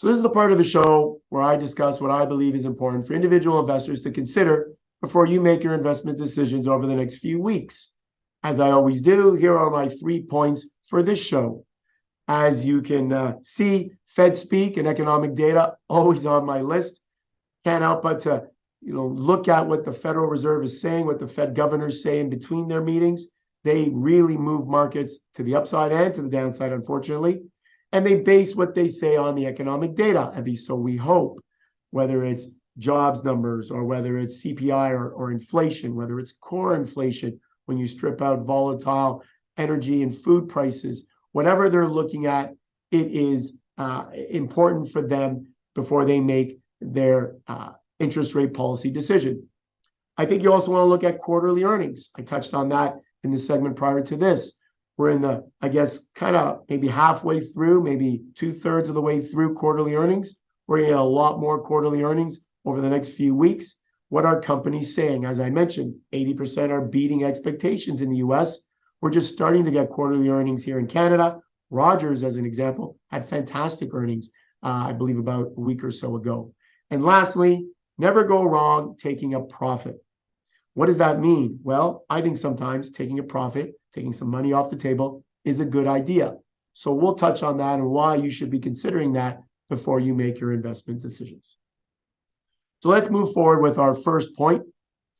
So this is the part of the show where I discuss what I believe is important for individual investors to consider before you make your investment decisions over the next few weeks. As I always do, here are my three points for this show. As you can uh, see, Fed speak and economic data always on my list. Can't help but to you know look at what the Federal Reserve is saying, what the Fed governors say in between their meetings. They really move markets to the upside and to the downside, unfortunately. And they base what they say on the economic data, at least so we hope, whether it's jobs numbers or whether it's CPI or, or inflation, whether it's core inflation, when you strip out volatile energy and food prices, whatever they're looking at, it is uh, important for them before they make their uh, interest rate policy decision. I think you also want to look at quarterly earnings. I touched on that in the segment prior to this. We're in the, I guess, kind of maybe halfway through, maybe two thirds of the way through quarterly earnings. We're going to get a lot more quarterly earnings over the next few weeks. What are companies saying? As I mentioned, 80% are beating expectations in the US. We're just starting to get quarterly earnings here in Canada. Rogers, as an example, had fantastic earnings, uh, I believe, about a week or so ago. And lastly, never go wrong taking a profit. What does that mean? Well, I think sometimes taking a profit, taking some money off the table, is a good idea. So we'll touch on that and why you should be considering that before you make your investment decisions. So let's move forward with our first point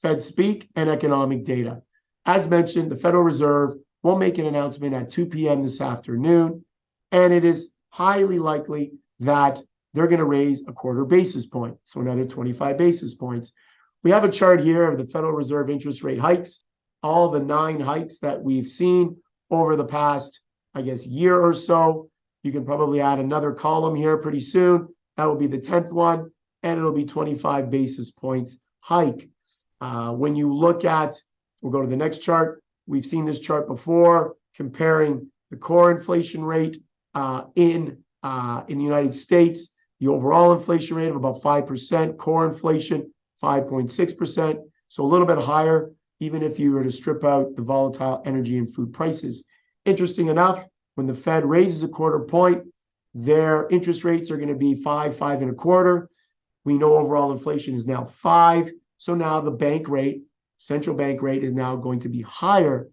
Fed speak and economic data. As mentioned, the Federal Reserve will make an announcement at 2 p.m. this afternoon, and it is highly likely that they're going to raise a quarter basis point, so another 25 basis points. We have a chart here of the Federal Reserve interest rate hikes, all the nine hikes that we've seen over the past, I guess, year or so. You can probably add another column here pretty soon. That will be the 10th one and it'll be 25 basis points hike. Uh, when you look at, we'll go to the next chart. We've seen this chart before, comparing the core inflation rate uh, in uh, in the United States, the overall inflation rate of about five percent, core inflation 5.6 percent, so a little bit higher, even if you were to strip out the volatile energy and food prices. Interesting enough, when the Fed raises a quarter point, their interest rates are going to be five, five and a quarter. We know overall inflation is now five. So now the bank rate, central bank rate, is now going to be higher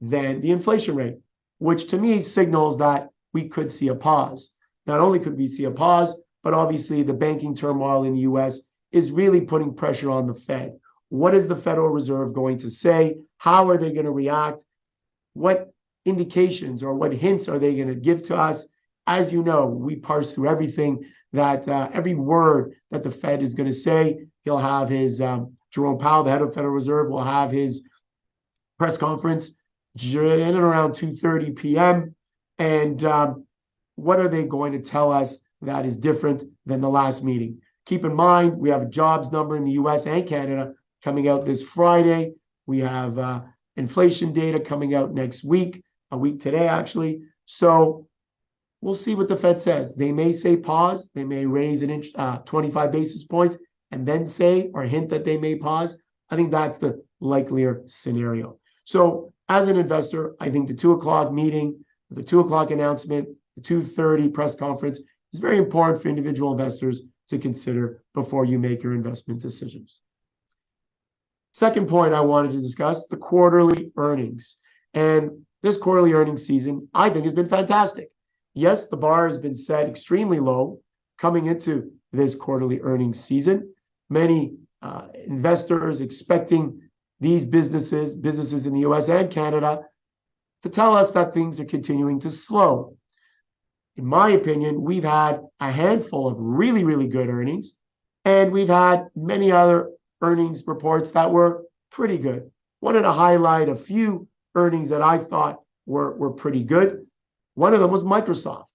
than the inflation rate, which to me signals that we could see a pause. Not only could we see a pause, but obviously the banking turmoil in the US is really putting pressure on the Fed. What is the Federal Reserve going to say? How are they going to react? What indications or what hints are they going to give to us? As you know, we parse through everything that uh, every word that the Fed is going to say, he'll have his um, Jerome Powell, the head of Federal Reserve, will have his press conference in and around 2:30 p.m. And um, what are they going to tell us that is different than the last meeting? Keep in mind, we have a jobs number in the U.S. and Canada coming out this Friday. We have uh, inflation data coming out next week, a week today actually. So We'll see what the Fed says. They may say pause. They may raise an inch, uh, 25 basis points and then say or hint that they may pause. I think that's the likelier scenario. So as an investor, I think the two o'clock meeting, the two o'clock announcement, the 2.30 press conference is very important for individual investors to consider before you make your investment decisions. Second point I wanted to discuss, the quarterly earnings. And this quarterly earnings season, I think, has been fantastic. Yes, the bar has been set extremely low coming into this quarterly earnings season. Many uh, investors expecting these businesses, businesses in the US and Canada, to tell us that things are continuing to slow. In my opinion, we've had a handful of really, really good earnings, and we've had many other earnings reports that were pretty good. Wanted to highlight a few earnings that I thought were, were pretty good. One of them was Microsoft.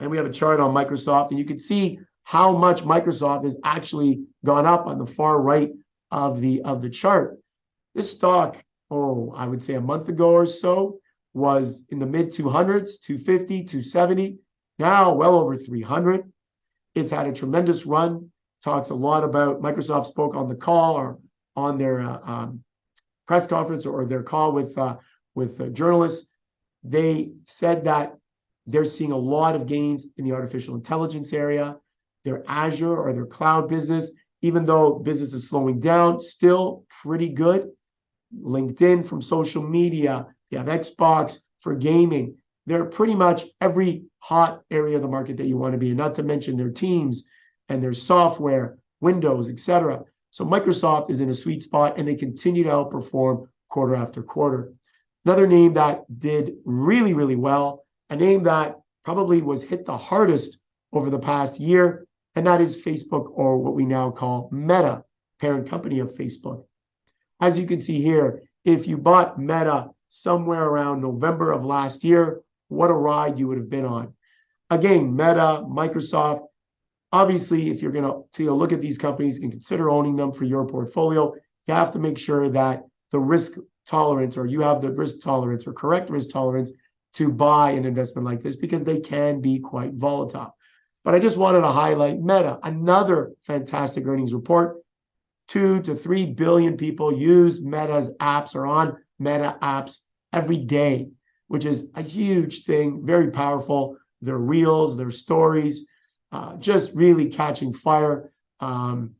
And we have a chart on Microsoft, and you can see how much Microsoft has actually gone up on the far right of the of the chart. This stock, oh, I would say a month ago or so, was in the mid 200s, 250, 270, now well over 300. It's had a tremendous run. Talks a lot about Microsoft spoke on the call or on their uh, um, press conference or their call with uh, with uh, journalists they said that they're seeing a lot of gains in the artificial intelligence area. Their Azure or their cloud business, even though business is slowing down, still pretty good. LinkedIn from social media, you have Xbox for gaming. They're pretty much every hot area of the market that you want to be in, not to mention their teams and their software, Windows, etc. So Microsoft is in a sweet spot and they continue to outperform quarter after quarter. Another name that did really, really well, a name that probably was hit the hardest over the past year, and that is Facebook, or what we now call Meta, parent company of Facebook. As you can see here, if you bought Meta somewhere around November of last year, what a ride you would have been on. Again, Meta, Microsoft, obviously, if you're going to look at these companies and consider owning them for your portfolio, you have to make sure that the risk tolerance or you have the risk tolerance or correct risk tolerance to buy an investment like this because they can be quite volatile. But I just wanted to highlight Meta, another fantastic earnings report. Two to three billion people use Meta's apps or on Meta apps every day, which is a huge thing, very powerful. Their reels, their stories, uh, just really catching fire. Um,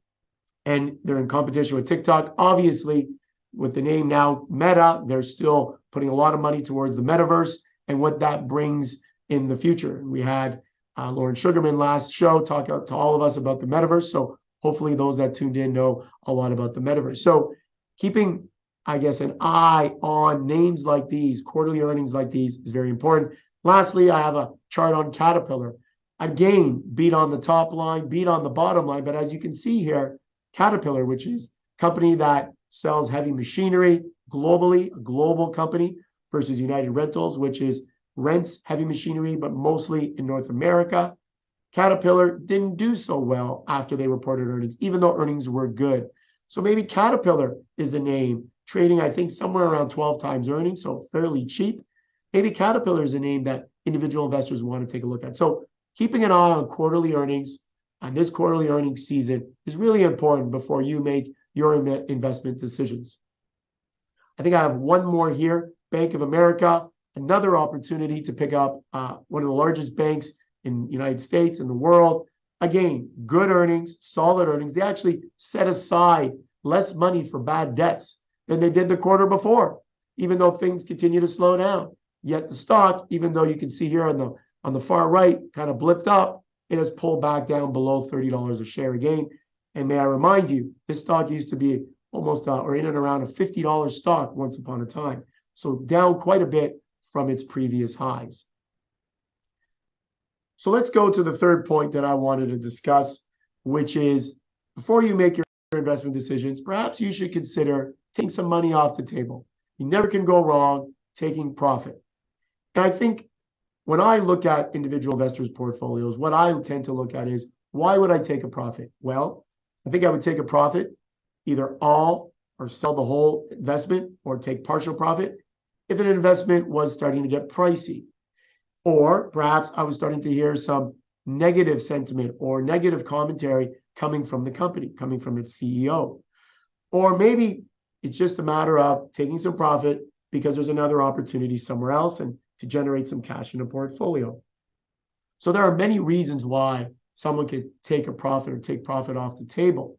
and they're in competition with TikTok. Obviously, with the name now Meta, they're still putting a lot of money towards the metaverse and what that brings in the future. We had uh, Lauren Sugarman last show talk to all of us about the metaverse. So hopefully those that tuned in know a lot about the metaverse. So keeping, I guess, an eye on names like these, quarterly earnings like these is very important. Lastly, I have a chart on Caterpillar. Again, beat on the top line, beat on the bottom line. But as you can see here, Caterpillar, which is a company that sells heavy machinery globally, a global company, versus United Rentals, which is rents heavy machinery, but mostly in North America. Caterpillar didn't do so well after they reported earnings, even though earnings were good. So maybe Caterpillar is a name trading, I think, somewhere around 12 times earnings, so fairly cheap. Maybe Caterpillar is a name that individual investors want to take a look at. So keeping an eye on quarterly earnings on this quarterly earnings season is really important before you make your investment decisions. I think I have one more here. Bank of America, another opportunity to pick up uh, one of the largest banks in the United States and the world. Again, good earnings, solid earnings. They actually set aside less money for bad debts than they did the quarter before, even though things continue to slow down. Yet the stock, even though you can see here on the on the far right, kind of blipped up, it has pulled back down below $30 a share again. And may I remind you, this stock used to be almost uh, or in and around a $50 stock once upon a time. So down quite a bit from its previous highs. So let's go to the third point that I wanted to discuss, which is before you make your investment decisions, perhaps you should consider taking some money off the table. You never can go wrong taking profit. And I think when I look at individual investors' portfolios, what I tend to look at is why would I take a profit? Well, I think I would take a profit, either all or sell the whole investment or take partial profit if an investment was starting to get pricey. Or perhaps I was starting to hear some negative sentiment or negative commentary coming from the company, coming from its CEO. Or maybe it's just a matter of taking some profit because there's another opportunity somewhere else and to generate some cash in a portfolio. So there are many reasons why someone could take a profit or take profit off the table.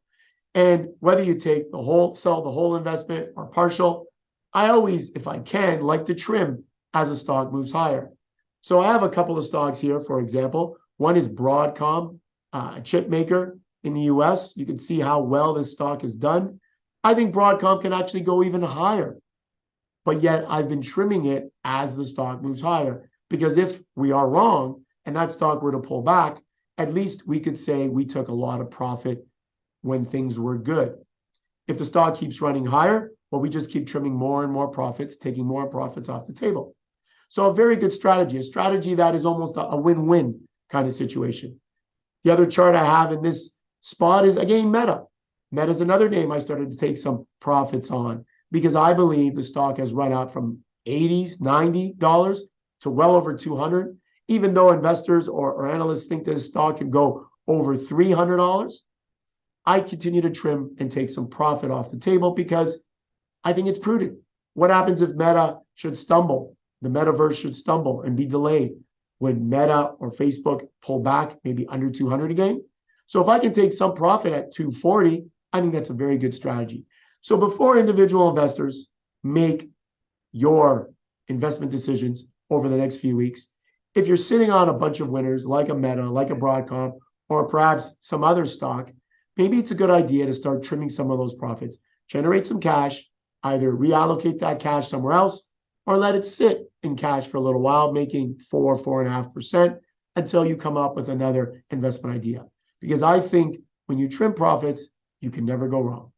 And whether you take the whole, sell the whole investment or partial, I always, if I can, like to trim as a stock moves higher. So I have a couple of stocks here, for example. One is Broadcom, uh, a chip maker in the US. You can see how well this stock has done. I think Broadcom can actually go even higher. But yet I've been trimming it as the stock moves higher. Because if we are wrong and that stock were to pull back, at least we could say we took a lot of profit when things were good. If the stock keeps running higher, well, we just keep trimming more and more profits, taking more profits off the table. So a very good strategy, a strategy that is almost a, a win-win kind of situation. The other chart I have in this spot is again Meta. Meta is another name I started to take some profits on because I believe the stock has run out from 80s, 90 dollars to well over 200. Even though investors or, or analysts think this stock can go over 300 dollars, I continue to trim and take some profit off the table because I think it's prudent. What happens if Meta should stumble? The metaverse should stumble and be delayed. when Meta or Facebook pull back maybe under 200 again. So if I can take some profit at 240, I think that's a very good strategy. So before individual investors make your investment decisions over the next few weeks, if you're sitting on a bunch of winners like a Meta, like a Broadcom, or perhaps some other stock, maybe it's a good idea to start trimming some of those profits, generate some cash, either reallocate that cash somewhere else or let it sit in cash for a little while, making four, four and a half percent until you come up with another investment idea. Because I think when you trim profits, you can never go wrong.